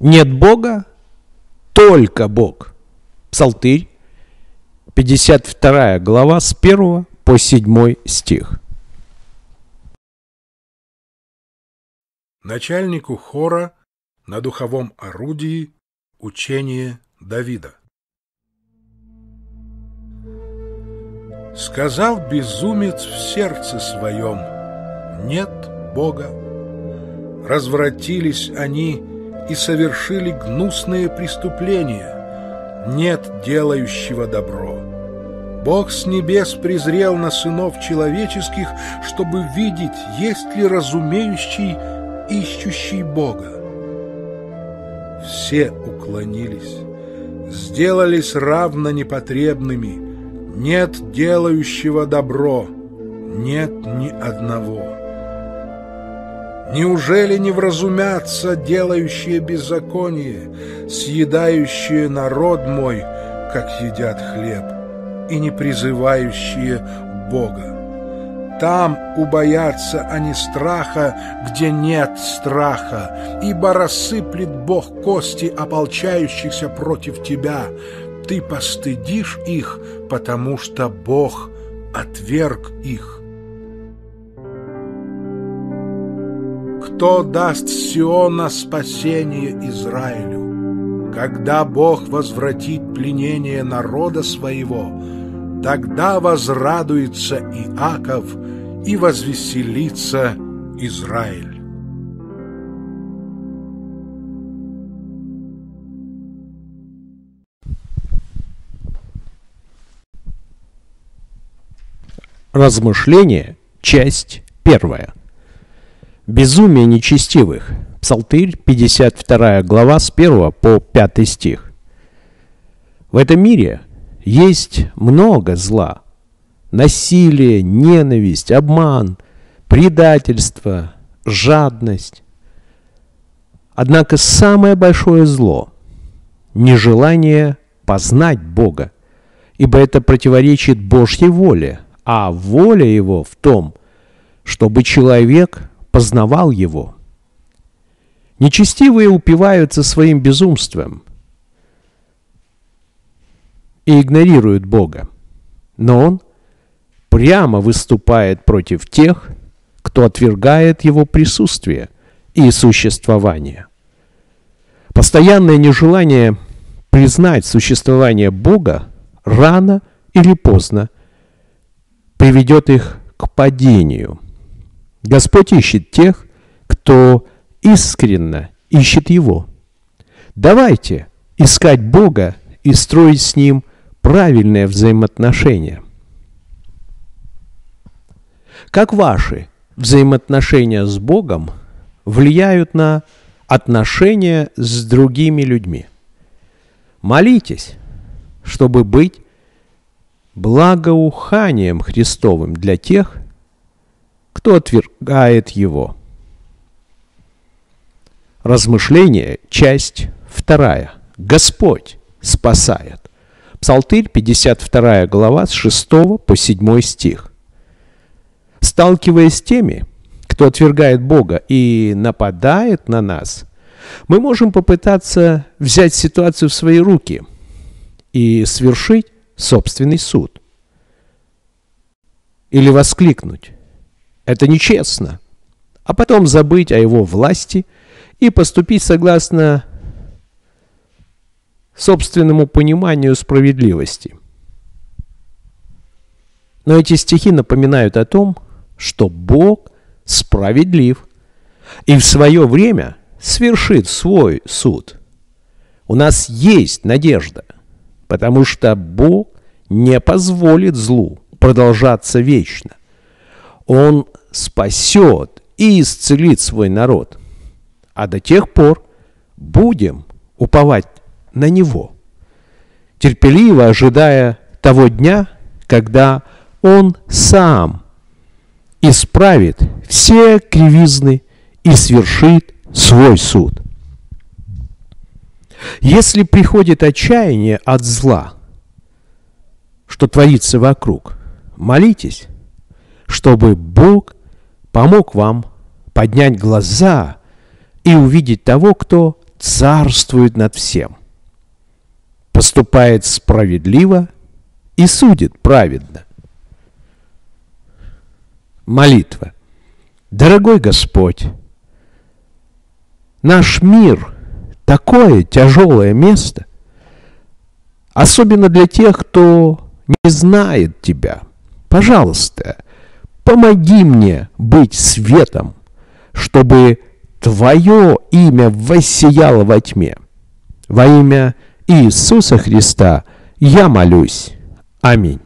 Нет Бога, только Бог. Псалтырь, 52 глава, с 1 по 7 стих. Начальнику хора на духовом орудии учение Давида. Сказал безумец в сердце своем, нет Бога. Развратились они и совершили гнусные преступления, нет делающего добро. Бог с небес презрел на сынов человеческих, чтобы видеть, есть ли разумеющий, ищущий Бога. Все уклонились, сделались равно непотребными, нет делающего добро, нет ни одного. Неужели не вразумятся делающие беззаконие, съедающие народ мой, как едят хлеб, и не призывающие Бога? Там убоятся они страха, где нет страха, ибо рассыплет Бог кости ополчающихся против тебя, ты постыдишь их, потому что Бог отверг их. Кто даст Сиона спасение Израилю? Когда Бог возвратит пленение народа своего, тогда возрадуется Иаков и возвеселится Израиль. Размышления, часть первая. Безумие нечестивых. Псалтырь, 52 глава, с 1 по 5 стих. В этом мире есть много зла. Насилие, ненависть, обман, предательство, жадность. Однако самое большое зло – нежелание познать Бога, ибо это противоречит Божьей воле – а воля его в том, чтобы человек познавал его. Нечестивые упиваются своим безумством и игнорируют Бога, но Он прямо выступает против тех, кто отвергает Его присутствие и существование. Постоянное нежелание признать существование Бога рано или поздно – приведет их к падению. Господь ищет тех, кто искренно ищет Его. Давайте искать Бога и строить с Ним правильные взаимоотношения. Как ваши взаимоотношения с Богом влияют на отношения с другими людьми? Молитесь, чтобы быть благоуханием Христовым для тех, кто отвергает его. Размышление, часть вторая. Господь спасает. Псалтырь, 52 глава, с 6 по 7 стих. Сталкиваясь с теми, кто отвергает Бога и нападает на нас, мы можем попытаться взять ситуацию в свои руки и свершить собственный суд. Или воскликнуть «Это нечестно», а потом забыть о его власти и поступить согласно собственному пониманию справедливости. Но эти стихи напоминают о том, что Бог справедлив и в свое время свершит свой суд. У нас есть надежда – потому что Бог не позволит злу продолжаться вечно. Он спасет и исцелит свой народ. А до тех пор будем уповать на Него, терпеливо ожидая того дня, когда Он сам исправит все кривизны и свершит свой суд. Если приходит отчаяние от зла, что творится вокруг, молитесь, чтобы Бог помог вам поднять глаза и увидеть того, кто царствует над всем, поступает справедливо и судит праведно. Молитва. Дорогой Господь, наш мир – такое тяжелое место, особенно для тех, кто не знает Тебя. Пожалуйста, помоги мне быть светом, чтобы Твое имя воссияло во тьме. Во имя Иисуса Христа я молюсь. Аминь.